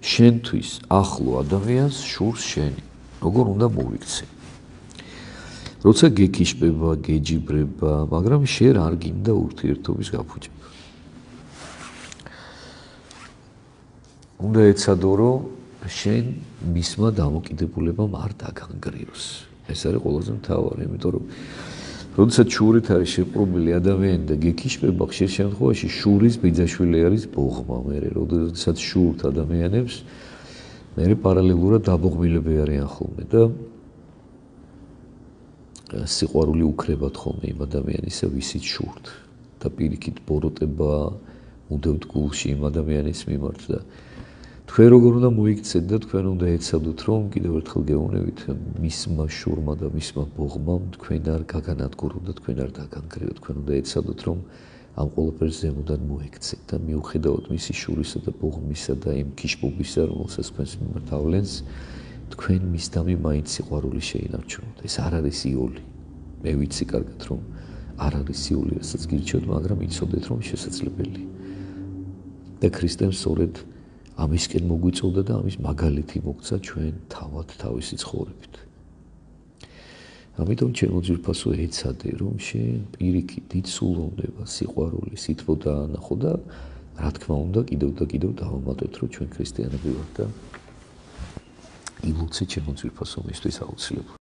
შენთვის ახლო ადამიანს შურს შენი როგორ უნდა მოიქცე როცა გეკიშება გეჯიბრება მაგრამ შენ არ გინდა ურთიერთობის გაფუჭება. უნდა ეცადო რომ შენ მისმა დამოკიდებულებამ არ დაგანგრიოს ეს არის ყველაზე მთავარი იმიტომ რომ როდესაც შურით არის შეპრობილი ადამიანი და გეკიშება ხშირ შემთხვევაში შურის ბიძაშვილი არის ბოღმა. მე როდესაც შურთ ადამიანებს მე პარალელურად დაბოღმილები არიან ხოლმე და სიყვარული უკრებათ ხოლმე იმ ადამიანისა ვისით შურთ. და პირიქით ბოროტება უდევთ გულში იმ ადამიანის მიმართ და თქვენ როგორ უნდა მოიქცეთ და თქვენ უნდა ეცადოთ რომ კიდევ ერთხელ გეუბნებით მისმა შურმა და მისმა ბოღმამ თქვენ არ გაგანადგუროთ და თქვენ არ დაგანგრევთ თქვენ უნდა ეცადოთ რომ ამ ყოველფერს ზემოდან მოიქცეთ და მიუხედავად მისი შურისა და ბოღმისა და იმ ქიშბუბისა რომელსაც თქვენს მიმართავლენს თქვენ მის დამი მაინც სიყვარული შეინარჩუნოთ. ეს არ არის იული მე ვიცი კარგად რომ არ არის იული რასაც გირჩევთ მაგრამ იცოდეთ რომ შესაძლებელი. და ქრისტემ სწორედ ამისკენ მოგვიწოდა და ამის მაგალითი მოგცა ჩვენ თავად თავისი ცხოვრებით. ამიტომ ჩემო ძირფასო ეცადე რომ შენ პირიქით იცულონდება სიყვარული სიტყვა დაანახო და რა თქმა უნდა კიდევ და კიდევ დავამატებთ რომ ჩვენ ქრისტიანები ვართ და ილოცე ჩემო ძირფასო მისთვის აუცილებლად